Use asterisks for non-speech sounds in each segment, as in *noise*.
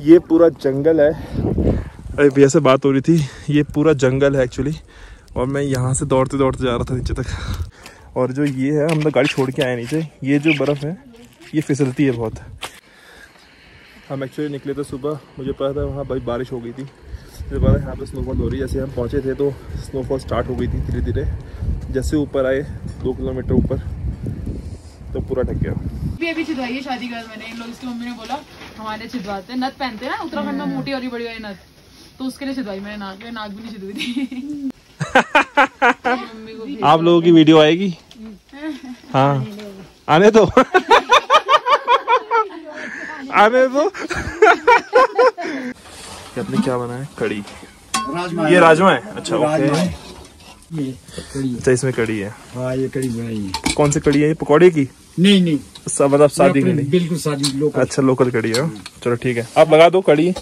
ये पूरा जंगल है। अरे भैया से बात हो रही थी, ये पूरा जंगल है एक्चुअली और मैं यहाँ से दौड़ते दौड़ते जा रहा था नीचे तक। और जो ये है, हम लोग गाड़ी छोड़ के आए नीचे। ये जो बर्फ़ है, ये फिसलती है बहुत। हम एक्चुअली निकले थे सुबह, मुझे पता था वहाँ भाई बारिश हो गई थी। मुझे पता यहाँ पे स्नोफॉल हो रही है। जैसे हम पहुँचे थे तो स्नोफॉल स्टार्ट हो गई थी धीरे धीरे जैसे ऊपर आए, दो किलोमीटर ऊपर तो पूरा ढक गया। अभी है शादी कर मैंने, इन लोग इसकी मम्मी ने बोला। हमारे छिदवाते हैं। नथ पहनते हैं ना उत्तराखंड में मोटी और बड़ी वाली नथ। तो उसके लिए छिदवाई मैंने नाक में नाक भी नहीं छिदवी थी। आप लोगों की वीडियो आएगी? हाँ। आने दो। आने दो। आपने क्या बनाया कड़ी राजमा ये राजमा है? अच्छा ओके। ये कड़ी अच्छा इसमें कड़ी है। हाँ ये कड़ी बनाई है। कौन सी कड़ी है? ये पकौड़े की? नहीं नहीं। सब मतलब शादी अपनी कड़ी बिल्कुल शादी लोग अच्छा लोकल कड़ी है। चलो ठीक है। आप लगा दो कड़ी।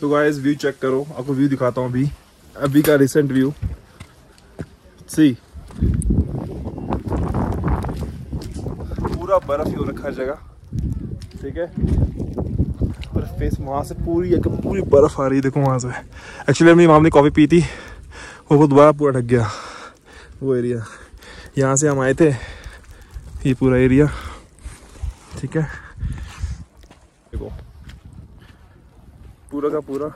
सो गाइस व्यू चेक करो। आपको व्यू दिखाता हूँ अभी। अभी का रिसेंट व्यू सी पूरा बर्फ़ ही हो रखा है जगह। ठीक है? और फेस वहाँ से पूरी एकदम पूरी बर्फ़ आ रही है देखो वहाँ से। एक्चुअली हमने ने कॉफ़ी पी थी। वो बड़ा पूरा ढक गया। वो एरिया यहाँ से हम आए थे ये पूरा एरिया ठीक है? देखो, पूरा का पूरा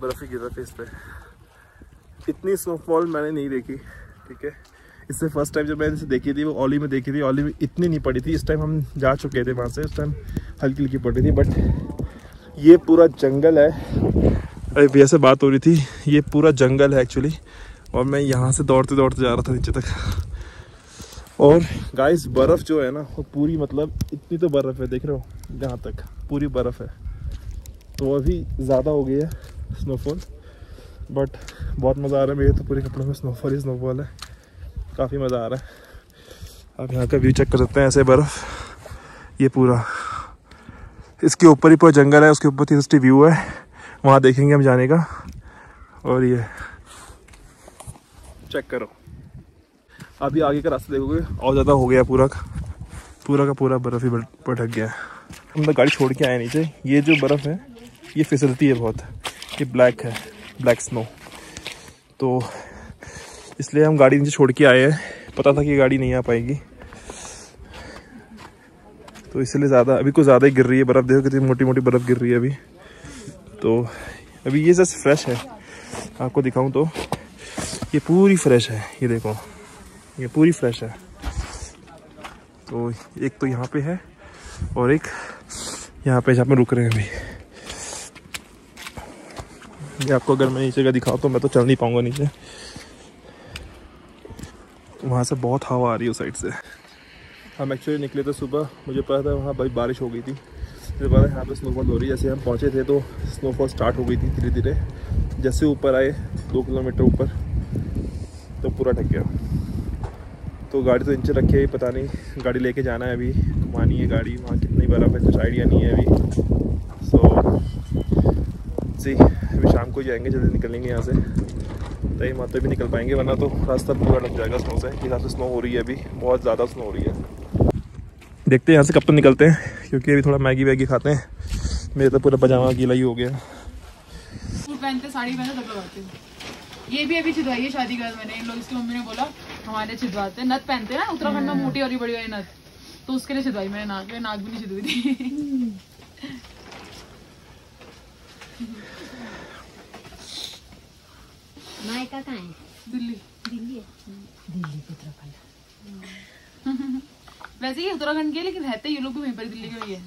बर्फ़ ही गिर रहा फेस पे। इतनी स्नोफॉल मैंने नहीं देखी, ठीक है? इससे फ़र्स्ट टाइम जब मैंने इसे देखी थी, वो ओली में देखी थी, ओली में इतनी नहीं पड़ी थी। इस टाइम हम जा चुके थे वहाँ से, उस टाइम हल्की हल्की पड़ी थी बट ये पूरा जंगल है। अरे, भैया से बात हो रही थी, ये पूरा जंगल है एक्चुअली और मैं यहाँ से दौड़ते दौड़ते जा रहा था नीचे तक। और गाइस बर्फ़ जो है ना, वो पूरी मतलब इतनी तो बर्फ़ है, देख रहे हो? यहाँ तक, पूरी बर्फ़ है। तो अभी ज़्यादा हो गई है स्नोफॉल बट बहुत मज़ा आ रहा है मेरे तो पूरे कपड़ों में स्नोफॉल ही स्नोफॉल है। काफ़ी मज़ा आ रहा है। आप यहाँ का व्यू चेक कर सकते हैं ऐसे बर्फ़। ये पूरा। इसके ऊपर ही पूरा जंगल है, उसके ऊपर सिक्सटी व्यू है। वहाँ देखेंगे हम जाने का। और ये। चेक करो। अभी आगे का रास्ता देखोगे, और ज़्यादा हो गया पूरा का पूरा का पूरा बर्फ़ ही भटक गया। है हम तो गाड़ी छोड़ के आए नीचे। ये जो बर्फ़ है, ये फिसलती है बहुत। ये ब्लैक है ब्लैक स्नो तो इसलिए हम गाड़ी नीचे छोड़ के आए हैं। पता था कि गाड़ी नहीं आ पाएगी। तो इसलिए ज़्यादा अभी कुछ ज़्यादा ही गिर रही है बर्फ़। देखो कितनी मोटी मोटी बर्फ़ गिर रही है अभी। तो अभी ये जस्ट फ्रेश है। आपको दिखाऊँ तो। ये पूरी फ्रेश है, ये देखो। ये पूरी फ्रेश है। तो एक तो यहाँ पे है और एक यहाँ पे जहाँ पे रुक रहे हैं अभी। ये आपको अगर मैं नीचे का दिखाऊँ तो मैं तो चल नहीं पाऊँगा नीचे। वहाँ से बहुत हवा आ रही है उस साइड से। हम एक्चुअली निकले थे सुबह। मुझे पता था वहाँ भाई बारिश हो गई थी। मुझे पता यहाँ पे स्नोफॉल हो रही है। जैसे हम पहुँचे थे तो स्नोफॉल स्टार्ट हो गई थी धीरे धीरे जैसे ऊपर आए, दो किलोमीटर ऊपर। तो पूरा ढक गया। तो गाड़ी तो इंच रखी है पता नहीं गाड़ी लेके जाना है अभी। घुमानी है गाड़ी वहाँ कितनी बर्फ़ है कुछ आइडिया नहीं है अभी। सो so, जी अभी शाम को जाएँगे जल्दी निकलेंगे यहाँ से। तय माते भी निकल पाएँगे वरना तो रास्ता पूरा ढक जाएगा स्नो से। हिसाब से स्नो हो रही है अभी बहुत ज़्यादा स्नो हो रही है। देखते हैं यहाँ से कब तक तो निकलते हैं क्योंकि अभी थोड़ा मैगी वैगी खाते हैं। मेरे तो पूरा पजामा गीला ही हो गया। पहनते साड़ी पहनते ये भी अभी छिदवाई है शादी कर मैंने। इन लोग इसकी मम्मी ने बोला हमारे छिदवाते हैं नथ पहनते हैं ना उत्तराखंड में मोटी और बड़ी वाली नथ। तो उसके लिए छिदवाई मैंने नाक में नाक भी नहीं छिदवी थी। *laughs* मायका कहाँ है? दिल्ली। दिल्ली है? दिल्ली उत्तराखंड। *laughs* वैसे ये उत्तराखंड के लेकिन रहते ये लोग भी वहीं पर दिल्ली के ही है।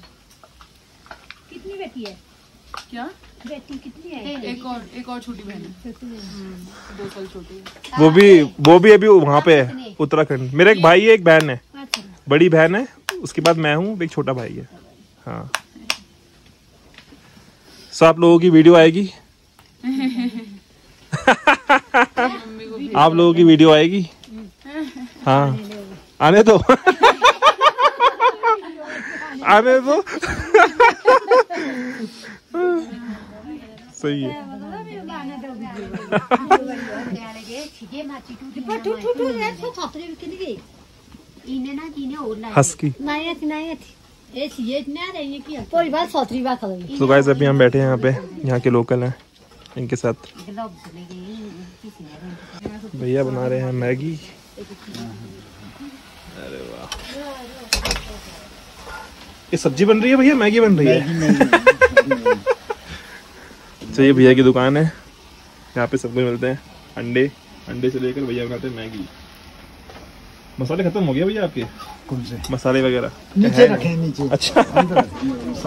कितनी बेटी है? क्या? बेटी कितनी है? एक और एक और छोटी बहन है। दो साल छोटी है। वो भी वो भी अभी वहाँ पे है उत्तराखंड। मेरा एक भाई है एक बहन है। अच्छा। बड़ी बहन है उसके बाद मैं हूँ एक छोटा भाई है। हाँ। सो आप लोगों की वीडियो आएगी? आप लोगों की वीडियो आएगी? हाँ। आने दो। आने दो। सही है। हस्की। हो तो गाइस अभी हम बैठे हैं यहाँ पे। यहाँ के लोकल हैं। इनके साथ। भैया बना रहे हैं मैगी। अरे वाह। ये सब्ज़ी बन रही है भैया? मैगी बन रही है? तो ये भैया की दुकान है। यहाँ पे सब कुछ मिलते हैं। अंडे अंडे से लेकर भैया बनाते हैं मैगी। मसाले खत्म हो गया भैया आपके? कौन से? मसाले वगैरह। नीचे रखे हैं, नीचे। अच्छा।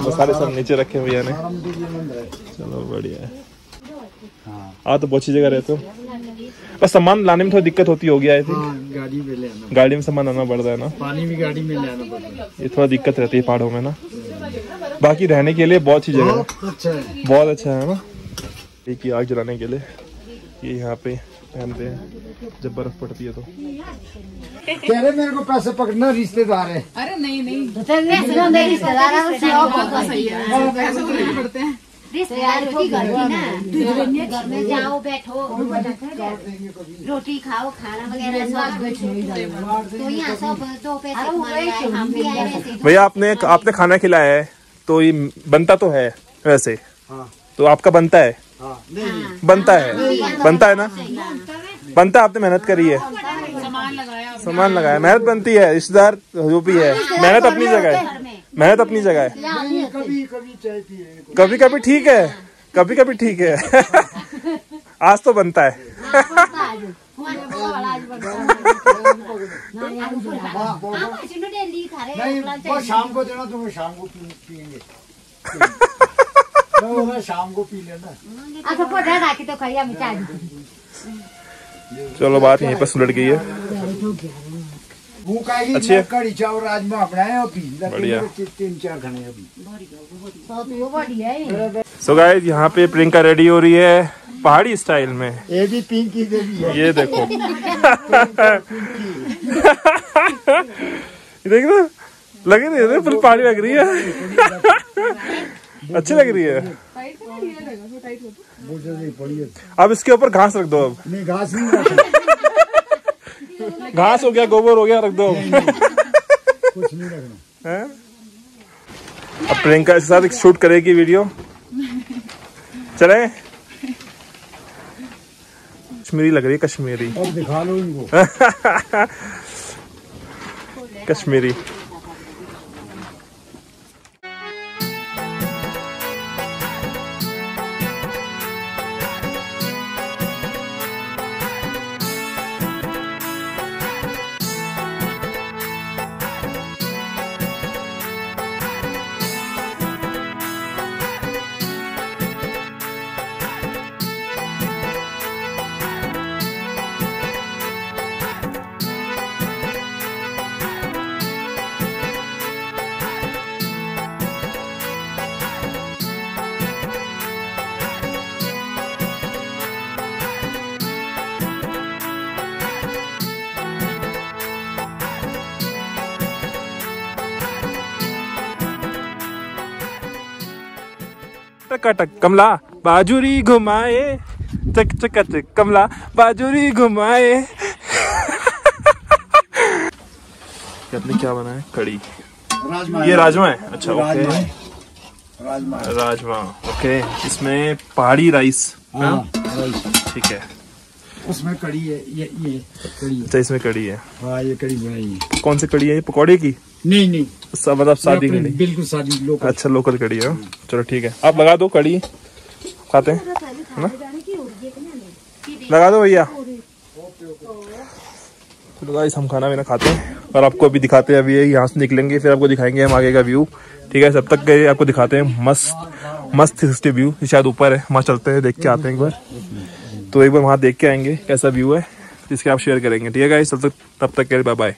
मसाले सब नीचे रखे हैं भैया ने। चलो बढ़िया है। हाँ। तो बहुत अच्छी जगह रहते हो। बस सामान लाने में थोड़ी दिक्कत होती होगी आई थिंक हाँ गाड़ी में ले आना। गाड़ी में सामान आना पड़ता है ना। पानी भी गाड़ी में ले आना पड़ता है। ये थोड़ा दिक्कत रहती है पहाड़ों में ना। बाकी रहने के लिए बहुत अच्छी जगह है। अच्छा है। बहुत अच्छा है ना। एक ही आग जलाने के लिए। ये यहाँ पे पहनते हैं जब बर्फ़ पड़ती है तो। कह रहे मेरे को पैसे पकड़ना रिश्तेदार है। अरे नहीं नहीं। रिश्तेदार बहुत सही है पैसे तो पड़ते हैं। रिश्तेदार की घर ना। घर में जाओ बैठो रोटी खाओ खाना वगैरह सब तो यहाँ सब दो पैसे कमाने आए हम भी आए वैसे भैया आपने आपने खाना खिलाया है तो ये बनता तो है वैसे। हाँ। तो आपका बनता है? बनता है। बनता है। ना? बनता है आपने मेहनत करी है। सामान लगाया मेहनत बनती है रिश्तेदार जो भी है मेहनत अपनी जगह है। मेहनत अपनी जगह है। कभी कभी हैं ठीक है कभी कभी ठीक है। *laughs* आज तो बनता है। शाम को देना तो वो शाम को पियेंगे। *laughs* तो वो शाम को पी लेना। अच्छा पोटा राखी तो खाई हम चाय चलो बात यहीं पर सुलट गई है। भूख आएगी अच्छी है। मैं कढ़ी चावल राजमा बनाए और पी बढ़िया। तीन चार खाने अभी। तो तो बढ़िया है सो गाइस यहाँ पे प्रियंका रेडी हो रही है पहाड़ी स्टाइल में। ये भी पिंक की देवी है। ये देखो। *laughs* *laughs* देख। ना लगे नहीं पहाड़ी लग रही है। अच्छी लग रही है। बहुत ज़्यादा पड़ी है। अब इसके ऊपर घास रख दो अब। नहीं घास नहीं *laughs* घास हो गया गोबर हो गया रख दो कुछ नहीं रखना। अब प्रियंका के साथ एक शूट करेगी वीडियो। चले? कश्मीरी लग रही है कश्मीरी। दिखा लो इनको। *laughs* कश्मीरी। टक कमला बाजूरी घुमाए। चक चक चक कमला बाजूरी घुमाए। आपने क्या बनाया? कड़ी। राजमा ये राजमा है? अच्छा ओके। है। राजमा राजमा ओके। इसमें पहाड़ी हाँ? राइस। ठीक है। उसमें कड़ी है ये ये कड़ी है। अच्छा इसमें कड़ी है। हाँ ये कड़ी बनाई है। कौन सी कड़ी है? ये पकौड़े की? नहीं नहीं। सब मतलब शादी अपनी बिल्कुल शादी लोग अच्छा लोकल कड़ी है। चलो ठीक है। आप लगा दो कड़ी खाते हैं? ना? लगा दो भैया। चलो गाइस हम खाना वाना खाते हैं। और आपको अभी दिखाते हैं अभी यहाँ से निकलेंगे फिर आपको दिखाएँगे हम आगे का व्यू ठीक है सब तक के आपको दिखाते हैं। मस्त मस्त थ्री व्यू शायद ऊपर है। वहाँ चलते हैं देख के आते हैं एक बार। तो एक बार वहाँ देख के आएँगे कैसा व्यू है, जिसके आप शेयर करेंगे। ठीक है गाइस तब तक तब तक के बाय बाय